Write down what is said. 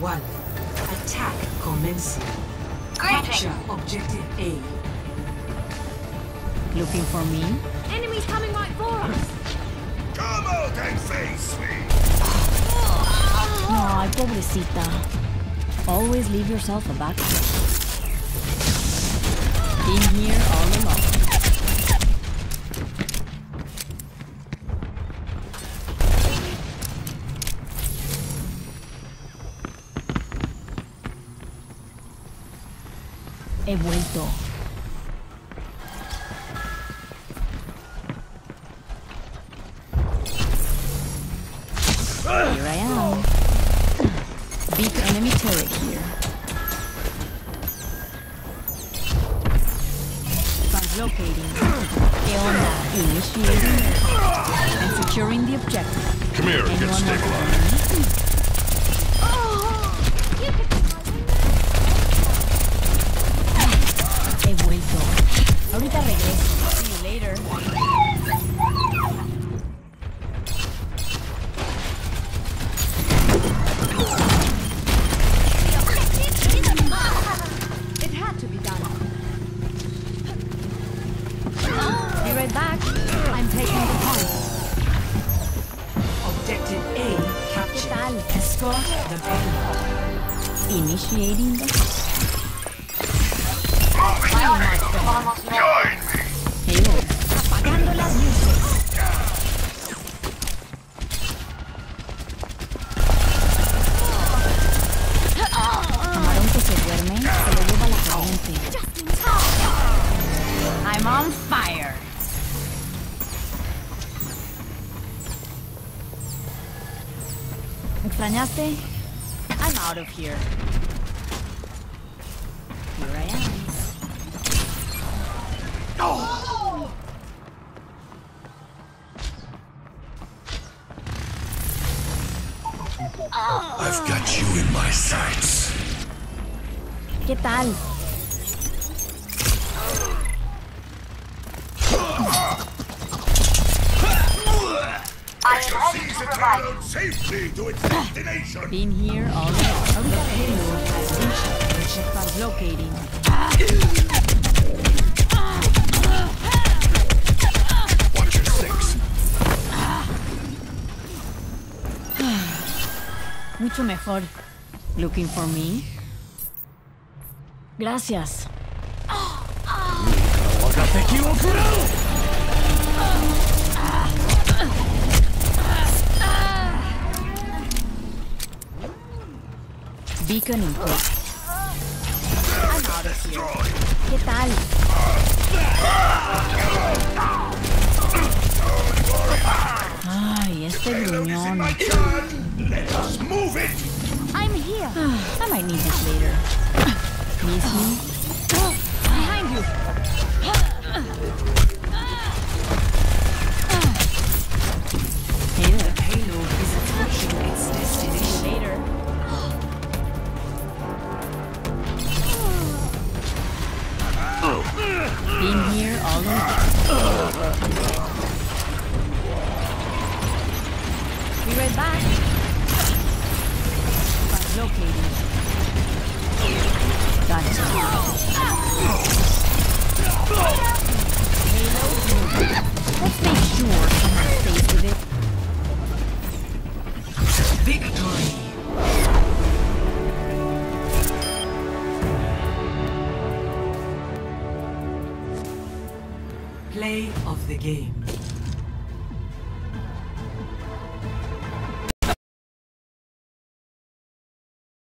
one. Attack commencing. Capture objective A. Looking for me? Enemies coming right for us! Come out and face me! Ay, pobrecita. Always leave yourself a back. In here all along. He vuelto. Here I am. Big enemy turret here. Translocating. ¿Qué onda? Initiating and securing the objective. Come here and get Anyone stabilized. on me? Oh! ¿Qué captured. tal? Escort the payload. Initiating the... Join extrañaste? I'm out of here. Here I am. I've got you in my sights. ¿Qué tal? Been here all along. Ahorita Payload has reached objective. Translocating. Watch your six. Mucho mejor. Looking for me? Gracias. Beacon in place. I'm out of here. ¿Qué tal? Ay, este gruñón. Let us move it! I'm here. Ah, I might need this later. Miss me? Ah. Behind you. Been here all along. Be right back. Translocating. Gotcha. Payload Of the game.